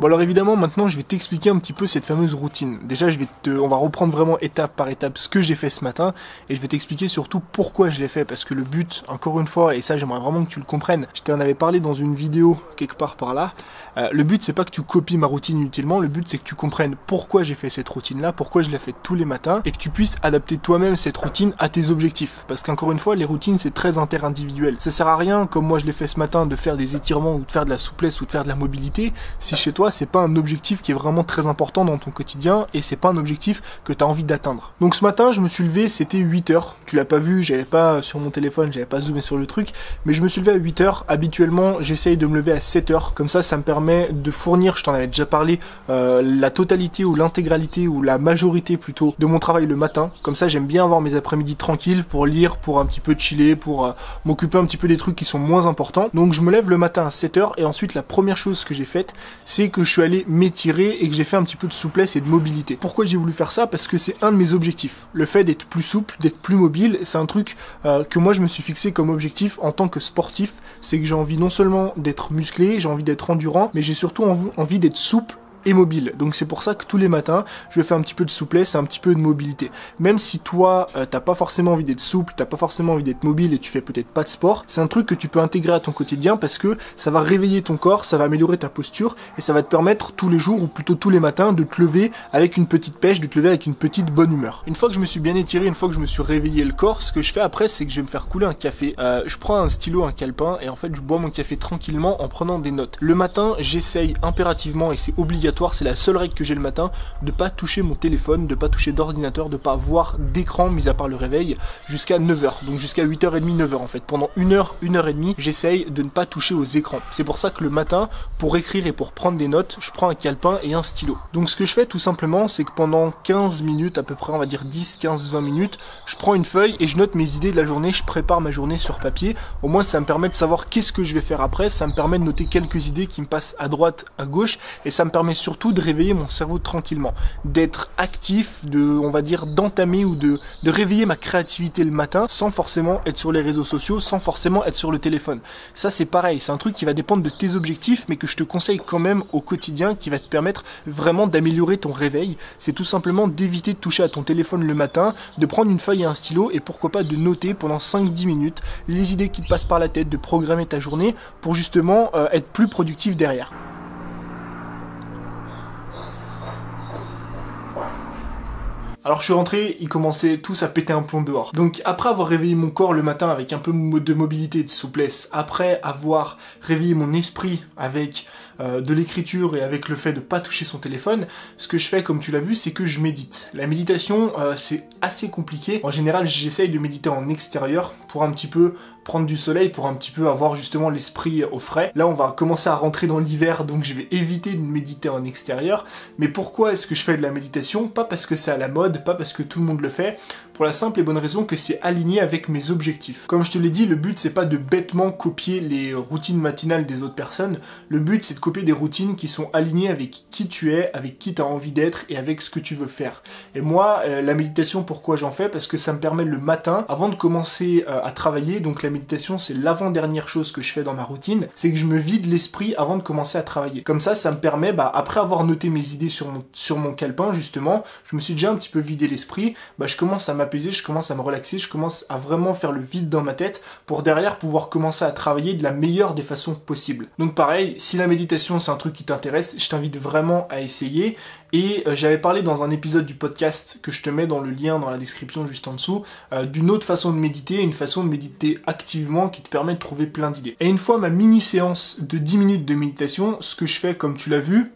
Bon alors évidemment maintenant je vais t'expliquer un petit peu cette fameuse routine. Déjà je vais te, on va reprendre vraiment étape par étape ce que j'ai fait ce matin et je vais t'expliquer surtout pourquoi je l'ai fait parce que le but, encore une fois, et ça j'aimerais vraiment que tu le comprennes, je t'en avais parlé dans une vidéo quelque part par là, euh, le but c'est pas que tu copies ma routine inutilement, le but c'est que tu comprennes pourquoi j'ai fait cette routine là, pourquoi je l'ai fait tous les matins et que tu puisses adapter toi-même cette routine à tes objectifs. Parce qu'encore une fois les routines c'est très inter-individuel. Ça sert à rien comme moi je l'ai fait ce matin de faire des étirements ou de faire de la souplesse ou de faire de la mobilité si chez toi c'est pas un objectif qui est vraiment très important dans ton quotidien et c'est pas un objectif que tu as envie d'atteindre. Donc ce matin, je me suis levé, c'était 8 heures. Tu l'as pas vu, j'avais pas sur mon téléphone, j'avais pas zoomé sur le truc, mais je me suis levé à 8 heures. Habituellement, j'essaye de me lever à 7 heures. Comme ça, ça me permet de fournir, je t'en avais déjà parlé, euh, la totalité ou l'intégralité ou la majorité plutôt de mon travail le matin. Comme ça, j'aime bien avoir mes après-midi tranquilles pour lire, pour un petit peu chiller, pour euh, m'occuper un petit peu des trucs qui sont moins importants. Donc je me lève le matin à 7 heures et ensuite la première chose que j'ai faite, c'est que je suis allé m'étirer et que j'ai fait un petit peu de souplesse et de mobilité. Pourquoi j'ai voulu faire ça? Parce que c'est un de mes objectifs. Le fait d'être plus souple, d'être plus mobile, c'est un truc euh, que moi je me suis fixé comme objectif en tant que sportif. C'est que j'ai envie non seulement d'être musclé, j'ai envie d'être endurant, mais j'ai surtout envie d'être souple et mobile. Donc c'est pour ça que tous les matins, je fais un petit peu de souplesse un petit peu de mobilité. Même si toi, euh, t'as pas forcément envie d'être souple, t'as pas forcément envie d'être mobile et tu fais peut-être pas de sport, c'est un truc que tu peux intégrer à ton quotidien parce que ça va réveiller ton corps, ça va améliorer ta posture et ça va te permettre tous les jours ou plutôt tous les matins de te lever avec une petite pêche, de te lever avec une petite bonne humeur. Une fois que je me suis bien étiré, une fois que je me suis réveillé le corps, ce que je fais après, c'est que je vais me faire couler un café. Euh, je prends un stylo, un calepin et en fait je bois mon café tranquillement en prenant des notes. Le matin, j'essaye impérativement et c'est obligatoire, c'est la seule règle que j'ai le matin, de pas toucher mon téléphone, de pas toucher d'ordinateur, de pas voir d'écran, mis à part le réveil, jusqu'à 9h. Donc jusqu'à 8h30, 9h en fait. Pendant une heure, une heure et demie, j'essaye de ne pas toucher aux écrans. C'est pour ça que le matin, pour écrire et pour prendre des notes, je prends un calepin et un stylo. Donc ce que je fais tout simplement, c'est que pendant 15 minutes, à peu près, on va dire 10, 15, 20 minutes, je prends une feuille et je note mes idées de la journée, je prépare ma journée sur papier. Au moins, ça me permet de savoir qu'est-ce que je vais faire après, ça me permet de noter quelques idées qui me passent à droite, à gauche, et ça me permet surtout de réveiller mon cerveau tranquillement, d'être actif, de, on va dire, d'entamer ou de, de réveiller ma créativité le matin sans forcément être sur les réseaux sociaux, sans forcément être sur le téléphone. Ça, c'est pareil, c'est un truc qui va dépendre de tes objectifs, mais que je te conseille quand même au quotidien, qui va te permettre vraiment d'améliorer ton réveil. C'est tout simplement d'éviter de toucher à ton téléphone le matin, de prendre une feuille et un stylo, et pourquoi pas de noter pendant 5-10 minutes les idées qui te passent par la tête, de programmer ta journée pour justement euh, être plus productif derrière. Alors je suis rentré, ils commençaient tous à péter un plomb dehors. Donc après avoir réveillé mon corps le matin avec un peu de mobilité et de souplesse, après avoir réveillé mon esprit avec euh, de l'écriture et avec le fait de pas toucher son téléphone, ce que je fais, comme tu l'as vu, c'est que je médite. La méditation, euh, c'est assez compliqué. En général, j'essaye de méditer en extérieur pour un petit peu prendre du soleil pour un petit peu avoir justement l'esprit au frais. Là, on va commencer à rentrer dans l'hiver, donc je vais éviter de méditer en extérieur. Mais pourquoi est-ce que je fais de la méditation? Pas parce que c'est à la mode, pas parce que tout le monde le fait, pour la simple et bonne raison que c'est aligné avec mes objectifs. Comme je te l'ai dit, le but c'est pas de bêtement copier les routines matinales des autres personnes, le but c'est de copier des routines qui sont alignées avec qui tu es, avec qui tu as envie d'être et avec ce que tu veux faire. Et moi, euh, la méditation, pourquoi j'en fais? Parce que ça me permet le matin, avant de commencer euh, à travailler, donc la méditation c'est l'avant-dernière chose que je fais dans ma routine, c'est que je me vide l'esprit avant de commencer à travailler. Comme ça, ça me permet, bah, après avoir noté mes idées sur mon, sur calepin justement, je me suis déjà un petit peu vidé l'esprit, bah, je commence à je commence à me relaxer, je commence à vraiment faire le vide dans ma tête pour derrière pouvoir commencer à travailler de la meilleure des façons possibles. Donc pareil, si la méditation c'est un truc qui t'intéresse, je t'invite vraiment à essayer. Et euh, j'avais parlé dans un épisode du podcast que je te mets dans le lien dans la description juste en dessous, euh, d'une autre façon de méditer, une façon de méditer activement qui te permet de trouver plein d'idées. Et une fois ma mini séance de 10 minutes de méditation, ce que je fais comme tu l'as vu,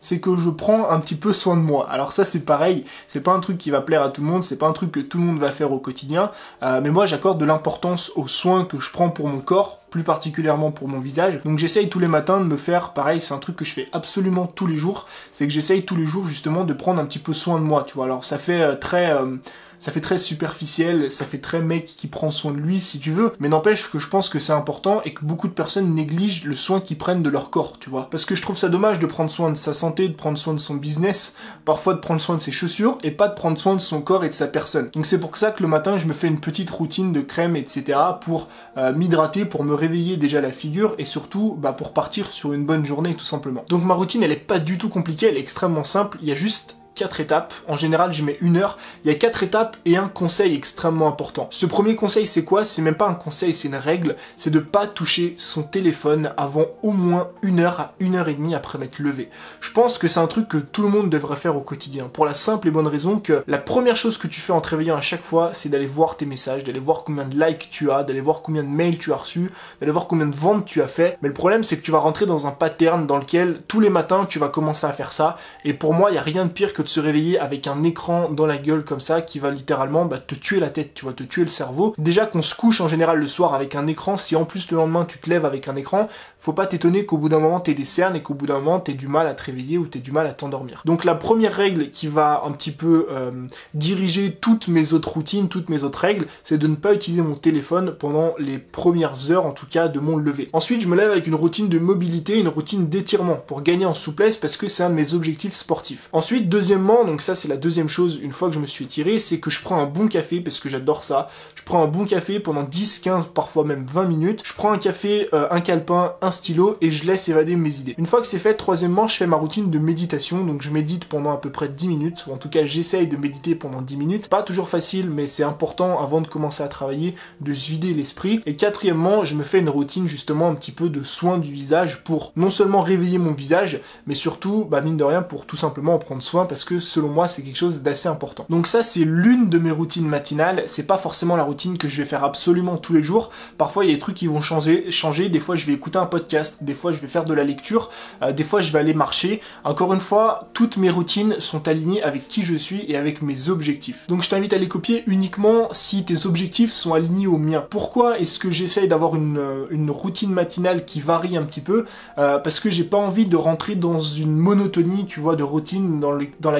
c'est que je prends un petit peu soin de moi. Alors ça c'est pareil, c'est pas un truc qui va plaire à tout le monde, c'est pas un truc que tout le monde va faire au quotidien, euh, mais moi j'accorde de l'importance aux soins que je prends pour mon corps, plus particulièrement pour mon visage. Donc j'essaye tous les matins de me faire, pareil, c'est un truc que je fais absolument tous les jours, c'est que j'essaye tous les jours justement de prendre un petit peu soin de moi, tu vois. Alors ça fait euh, très... Euh, ça fait très superficiel, ça fait très mec qui prend soin de lui si tu veux, mais n'empêche que je pense que c'est important et que beaucoup de personnes négligent le soin qu'ils prennent de leur corps, tu vois. Parce que je trouve ça dommage de prendre soin de sa santé, de prendre soin de son business, parfois de prendre soin de ses chaussures et pas de prendre soin de son corps et de sa personne. Donc c'est pour ça que le matin je me fais une petite routine de crème etc pour euh, m'hydrater, pour me réveiller déjà la figure et surtout bah, pour partir sur une bonne journée tout simplement. Donc ma routine elle est pas du tout compliquée, elle est extrêmement simple, il y a juste quatre étapes. En général, je mets une heure. Il y a quatre étapes et un conseil extrêmement important. Ce premier conseil, c'est quoi? C'est même pas un conseil, c'est une règle. C'est de pas toucher son téléphone avant au moins une heure à une heure et demie après m'être levé. Je pense que c'est un truc que tout le monde devrait faire au quotidien. Pour la simple et bonne raison que la première chose que tu fais en te réveillant à chaque fois, c'est d'aller voir tes messages, d'aller voir combien de likes tu as, d'aller voir combien de mails tu as reçus, d'aller voir combien de ventes tu as fait. Mais le problème, c'est que tu vas rentrer dans un pattern dans lequel tous les matins, tu vas commencer à faire ça. Et pour moi, il y a rien de pire que de se réveiller avec un écran dans la gueule comme ça qui va littéralement bah, te tuer la tête, tu vois, te tuer le cerveau. Déjà qu'on se couche en général le soir avec un écran, si en plus le lendemain tu te lèves avec un écran, faut pas t'étonner qu'au bout d'un moment t'aies des cernes et qu'au bout d'un moment t'aies du mal à te réveiller ou t'aies du mal à t'endormir. Donc la première règle qui va un petit peu euh, diriger toutes mes autres routines, toutes mes autres règles, c'est de ne pas utiliser mon téléphone pendant les premières heures en tout cas de mon lever. Ensuite je me lève avec une routine de mobilité, une routine d'étirement pour gagner en souplesse parce que c'est un de mes objectifs sportifs. Ensuite deuxièmement, donc ça c'est la deuxième chose une fois que je me suis étiré, c'est que je prends un bon café parce que j'adore ça. Je prends un bon café pendant 10, 15, parfois même 20 minutes. Je prends un café, euh, un calepin, un stylo et je laisse évader mes idées. Une fois que c'est fait, troisièmement, je fais ma routine de méditation. Donc je médite pendant à peu près 10 minutes, ou en tout cas j'essaye de méditer pendant 10 minutes. Pas toujours facile, mais c'est important avant de commencer à travailler de se vider l'esprit. Et quatrièmement, je me fais une routine justement un petit peu de soin du visage pour non seulement réveiller mon visage, mais surtout, bah mine de rien, pour tout simplement en prendre soin parce que selon moi c'est quelque chose d'assez important. Donc ça c'est l'une de mes routines matinales, c'est pas forcément la routine que je vais faire absolument tous les jours. Parfois il y a des trucs qui vont changer, changer. des fois je vais écouter un podcast, des fois je vais faire de la lecture, euh, des fois je vais aller marcher. Encore une fois, toutes mes routines sont alignées avec qui je suis et avec mes objectifs. Donc je t'invite à les copier uniquement si tes objectifs sont alignés aux miens. Pourquoi est-ce que j'essaye d'avoir une, euh, une, routine matinale qui varie un petit peu? Euh, Parce que j'ai pas envie de rentrer dans une monotonie, tu vois, de routine dans, dans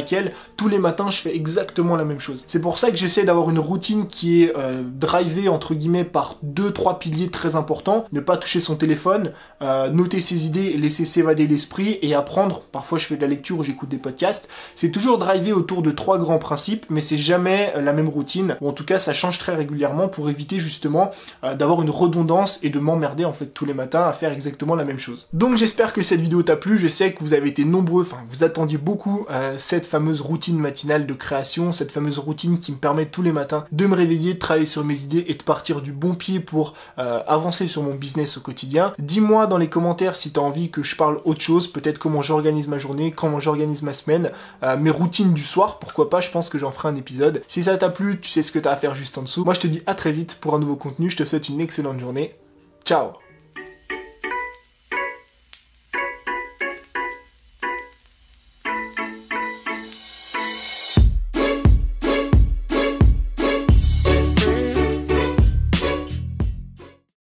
tous les matins je fais exactement la même chose. C'est pour ça que j'essaie d'avoir une routine qui est euh, drivée entre guillemets par deux trois piliers très importants. Ne pas toucher son téléphone, euh, noter ses idées, laisser s'évader l'esprit et apprendre. Parfois je fais de la lecture ou j'écoute des podcasts. C'est toujours drivé autour de trois grands principes, mais c'est jamais euh, la même routine. Ou en tout cas ça change très régulièrement pour éviter justement d'avoir une redondance et de m'emmerder en fait tous les matins à faire exactement la même chose. Donc j'espère que cette vidéo t'a plu. Je sais que vous avez été nombreux, enfin vous attendiez beaucoup cette fameuse routine matinale de création, cette fameuse routine qui me permet tous les matins de me réveiller, de travailler sur mes idées et de partir du bon pied pour euh, avancer sur mon business au quotidien. Dis-moi dans les commentaires si tu as envie que je parle autre chose, peut-être comment j'organise ma journée, comment j'organise ma semaine, euh, mes routines du soir, pourquoi pas, je pense que j'en ferai un épisode. Si ça t'a plu, tu sais ce que t'as à faire juste en dessous. Moi je te dis à très vite pour un nouveau contenu, je te souhaite une excellente journée. Ciao